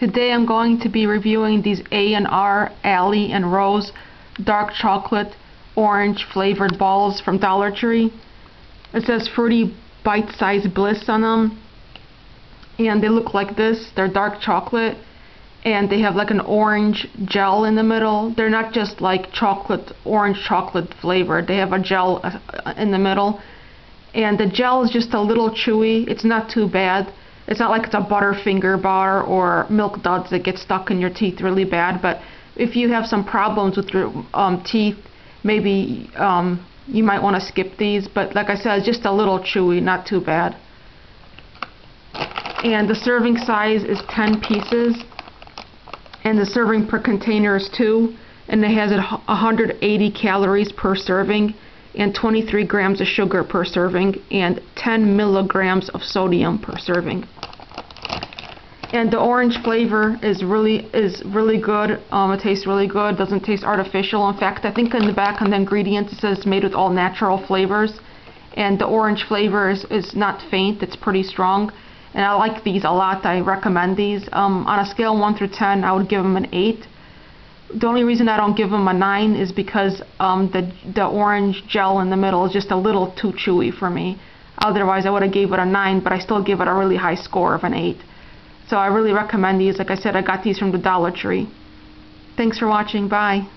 Today I'm going to be reviewing these A&R Alley and Rose dark chocolate orange flavored balls from Dollar Tree. It says fruity bite-sized bliss on them and they look like this. They're dark chocolate and they have like an orange gel in the middle. They're not just like chocolate, orange chocolate flavored. They have a gel uh, in the middle and the gel is just a little chewy. It's not too bad. It's not like it's a Butterfinger bar or Milk Duds that get stuck in your teeth really bad, but if you have some problems with your um, teeth, maybe um, you might want to skip these, but like I said, just a little chewy, not too bad. And the serving size is 10 pieces, and the serving per container is 2, and it has 180 calories per serving, and 23 grams of sugar per serving, and 10 milligrams of sodium per serving and the orange flavor is really is really good. Um, it tastes really good. Doesn't taste artificial. In fact, I think in the back on the ingredients it says made with all natural flavors, and the orange flavor is, is not faint. It's pretty strong, and I like these a lot. I recommend these. Um, on a scale 1 through 10, I would give them an 8. The only reason I don't give them a 9 is because um, the the orange gel in the middle is just a little too chewy for me. Otherwise, I would have gave it a 9, but I still give it a really high score of an 8. So I really recommend these. Like I said, I got these from the Dollar Tree. Thanks for watching. Bye.